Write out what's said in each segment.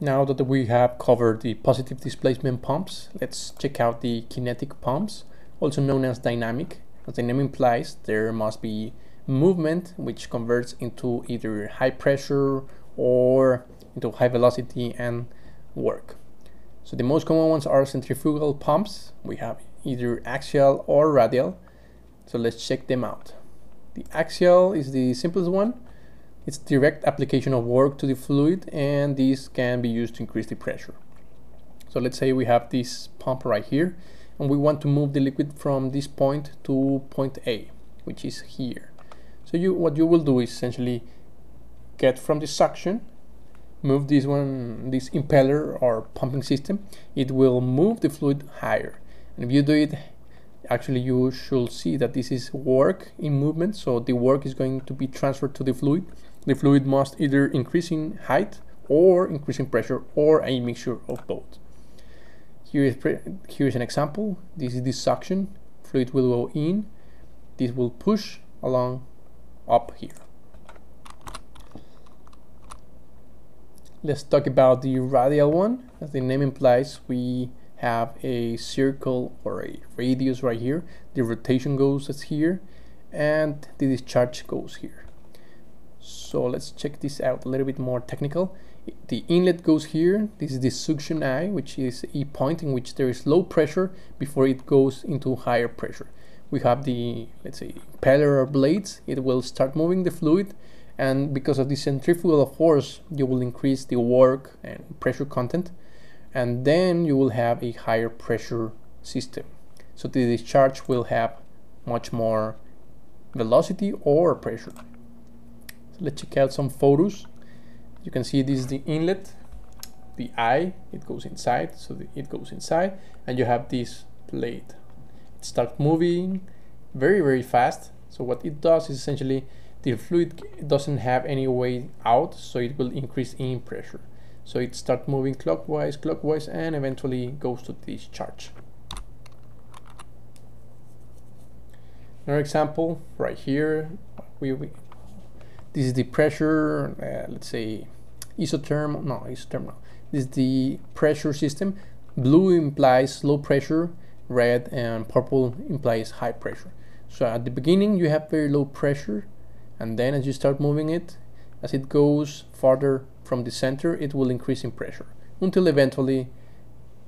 Now that we have covered the positive displacement pumps, let's check out the kinetic pumps, also known as dynamic. As the name implies, there must be movement which converts into either high pressure or into high velocity and work. So the most common ones are centrifugal pumps. We have either axial or radial. So let's check them out. The axial is the simplest one. It's direct application of work to the fluid and this can be used to increase the pressure. So let's say we have this pump right here and we want to move the liquid from this point to point A, which is here. So you what you will do is essentially get from the suction, move this one, this impeller or pumping system, it will move the fluid higher. And if you do it, actually you should see that this is work in movement, so the work is going to be transferred to the fluid. The fluid must either increase in height or increase in pressure or a mixture of both. Here is, here is an example. This is the suction. Fluid will go in. This will push along up here. Let's talk about the radial one. As the name implies, we have a circle or a radius right here. The rotation goes as here and the discharge goes here. So let's check this out a little bit more technical. The inlet goes here. This is the suction eye, which is a point in which there is low pressure before it goes into higher pressure we have the, let's say, impeller blades. It will start moving the fluid and because of the centrifugal force, you will increase the work and pressure content and then you will have a higher pressure system. So the discharge will have much more velocity or pressure. So let's check out some photos. You can see this is the inlet, the eye, it goes inside, so the, it goes inside, and you have this plate it starts moving very very fast so what it does is essentially the fluid doesn't have any way out so it will increase in pressure so it starts moving clockwise clockwise and eventually goes to discharge another example right here we, we this is the pressure uh, let's say isotherm no isotherm no. this is the pressure system blue implies low pressure red and purple implies high pressure. So at the beginning you have very low pressure and then as you start moving it, as it goes farther from the center, it will increase in pressure until eventually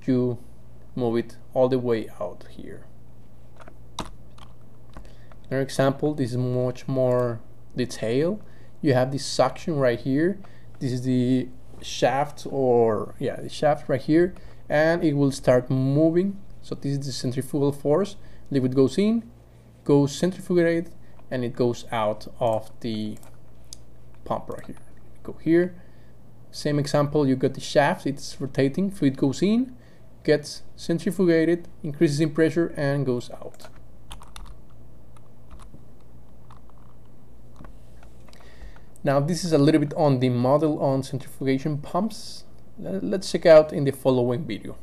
you move it all the way out here. Another example, this is much more detailed. You have this suction right here. This is the shaft or yeah, the shaft right here and it will start moving so this is the centrifugal force. Liquid goes in, goes centrifugate, and it goes out of the pump right here. Go here. Same example, you got the shaft, it's rotating, fluid goes in, gets centrifugated, increases in pressure, and goes out. Now this is a little bit on the model on centrifugation pumps. Let's check out in the following video.